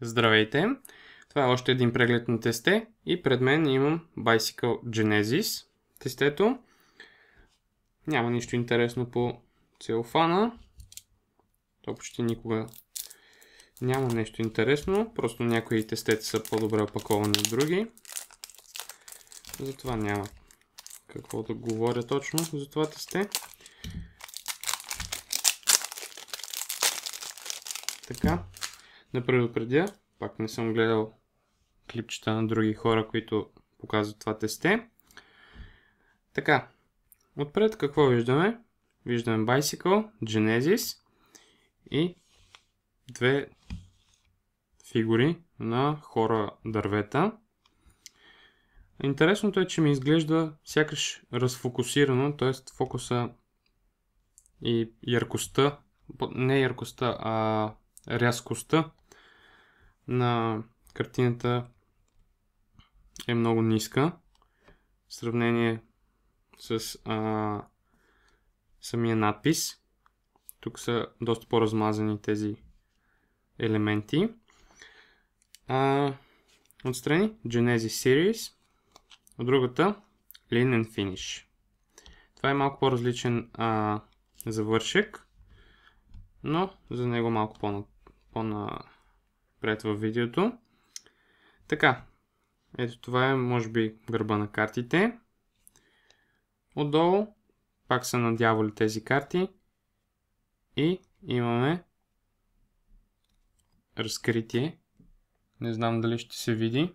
Здравейте! Това е още един преглед на тесте и пред мен имам Bicycle Genesis тестето. Няма нищо интересно по целофана. То почти никога няма нещо интересно, просто някои тестета са по-добре опаковани от други. Затова няма какво да говоря точно за това тесте. Така, да предупредя, пак не съм гледал клипчета на други хора, които показват това тесте. Така, отпред какво виждаме? Виждаме Bicycle, Genesis и две фигури на хора дървета. Интересното е, че ми изглежда сякаш разфокусирано, т.е. фокуса и яркостта, не яркостта, а рязкостта на картината е много ниска в сравнение с а, самия надпис. Тук са доста по-размазани тези елементи. А, отстрани Genesis Series, от другата Linen Finish. Това е малко по-различен завършек, но за него малко по-на по-напред във видеото. Така, ето това е може би гърба на картите. Отдолу пак са надявали тези карти и имаме разкритие. Не знам дали ще се види.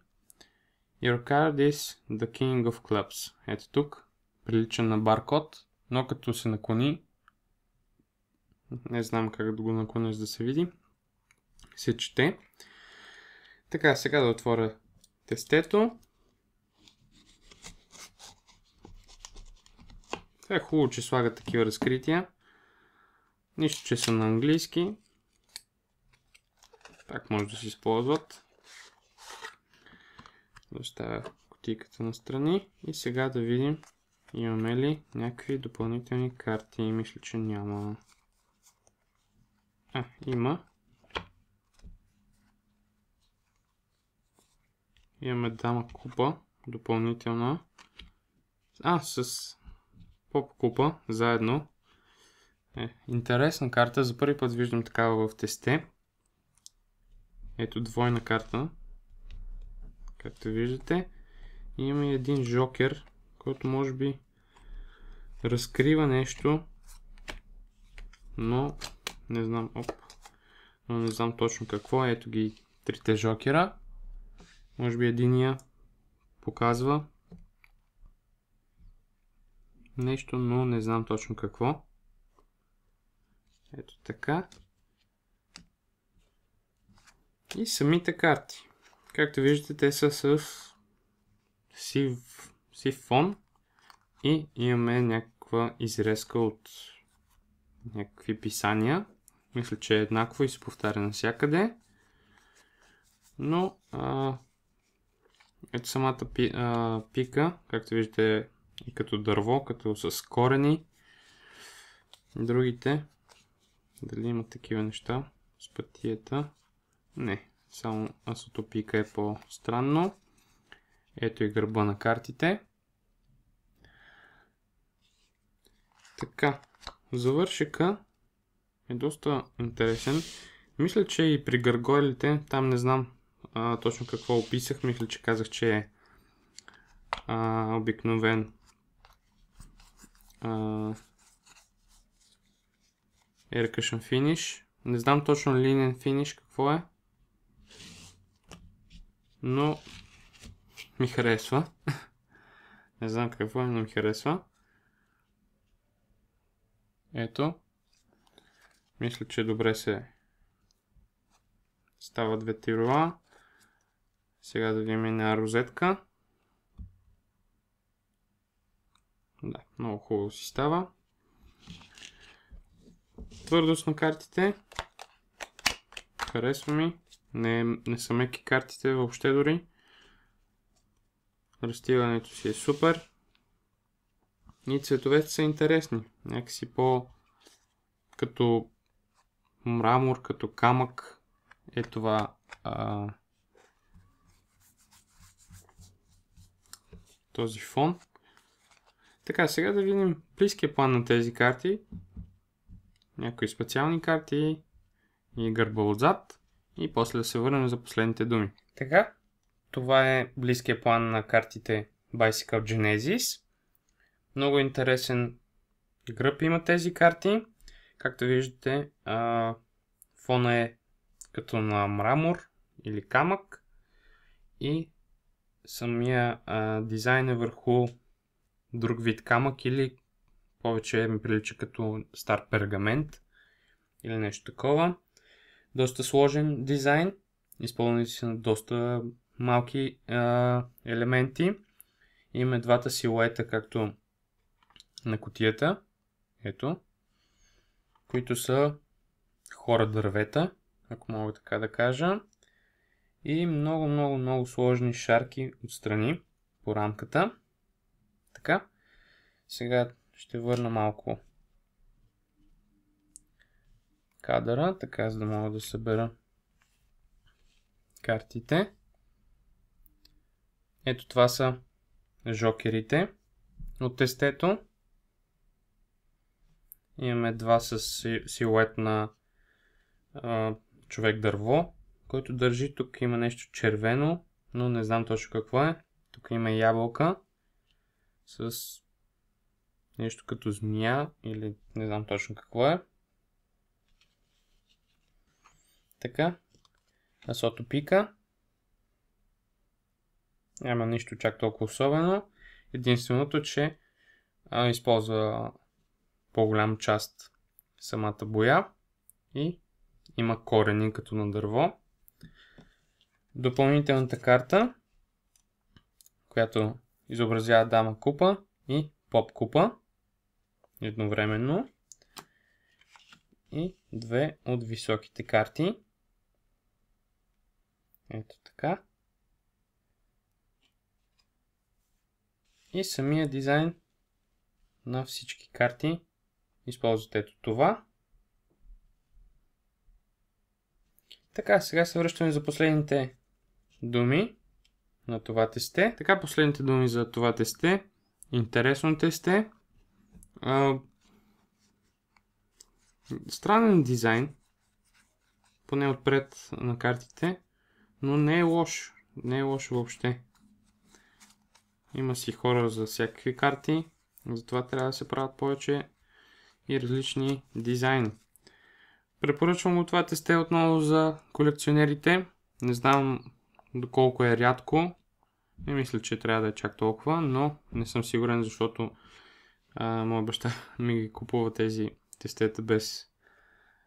Your card is the king of clubs. Ето тук. Прилича на баркод, но като се наклони, не знам как да го наклоня, за да се види се чете. Така, сега да отворя тестето. Това е хубаво, че слагат такива разкрития. Нищо, че са на английски. Так може да се използват. Доставя кутийката на страни. И сега да видим имаме ли някакви допълнителни карти. Мисля, че няма. А, има. Имаме дама купа, допълнителна. А, с поп купа, заедно. Е, интересна карта, за първи път виждам такава в тесте. Ето двойна карта. Както виждате. И имаме един жокер, който може би разкрива нещо. Но не знам, оп, но не знам точно какво. Ето ги трите жокера. Може би единия показва нещо, но не знам точно какво. Ето така. И самите карти. Както виждате, те са с сив, сив фон и имаме някаква изрезка от някакви писания. Мисля, че е еднакво и се повтаря навсякъде. Но а, ето самата пи, а, пика, както виждате и като дърво, като с корени. Другите, дали има такива неща с пътията? Не, само асотопика е по-странно. Ето и гърба на картите. Така, завършика е доста интересен. Мисля, че и при гъргойлите, там не знам а, точно какво описах. Мисля, че казах, че е обикновен а, Air Cushion Finish. Не знам точно линен финиш какво е. Но ми харесва. Не знам какво е, но ми харесва. Ето. Мисля, че добре се става две тирова. Сега да видим на розетка. Да, много хубаво си става. Твърдост на картите. Харесва ми. Не, не са меки картите въобще дори. Разтиването си е супер. И цветовете са интересни. Някакси по като мрамор, като камък е това а, този фон. Така, сега да видим близкия план на тези карти. Някои специални карти и гърба отзад. И после да се върнем за последните думи. Така, това е близкия план на картите Bicycle Genesis. Много интересен гръб има тези карти. Както виждате, а, фона е като на мрамор или камък и самия а, дизайн е върху друг вид камък или повече ми прилича като стар пергамент или нещо такова. Доста сложен дизайн, изпълнени са на доста малки а, елементи. Имаме двата силуета, както на котията. Ето. Които са хора дървета, ако мога така да кажа. И много, много, много сложни шарки отстрани по рамката. Така. Сега ще върна малко кадъра, така за да мога да събера картите. Ето това са жокерите от тестето. Имаме два с силует на човек дърво, който държи. Тук има нещо червено, но не знам точно какво е. Тук има ябълка с нещо като змия или не знам точно какво е. Така. Асото пика. Няма нищо чак толкова особено. Единственото, че а, използва по-голям част самата боя и има корени като на дърво. Допълнителната карта, която изобразява дама купа и поп купа едновременно. И две от високите карти. Ето така. И самия дизайн на всички карти. Използвате ето това. Така, сега се връщаме за последните думи на това тесте. Така, последните думи за това тесте. Интересно тесте. А, странен дизайн. Поне отпред на картите. Но не е лош. Не е лош въобще. Има си хора за всякакви карти. Затова трябва да се правят повече и различни дизайни. Препоръчвам го това тесте отново за колекционерите. Не знам доколко е рядко. Не мисля, че трябва да е чак толкова, но не съм сигурен, защото а, моя баща ми ги купува тези тестета без...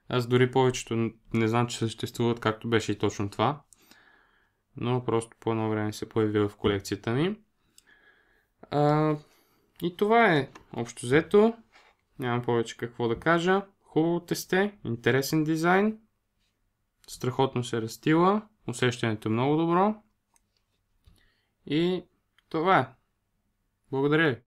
Аз дори повечето не знам, че съществуват както беше и точно това. Но просто по едно време се появи в колекцията ми. А, и това е общо взето. Нямам повече какво да кажа. Хубаво тесте, интересен дизайн. Страхотно се разтила. Усещането е много добро. И това е. Благодаря ви.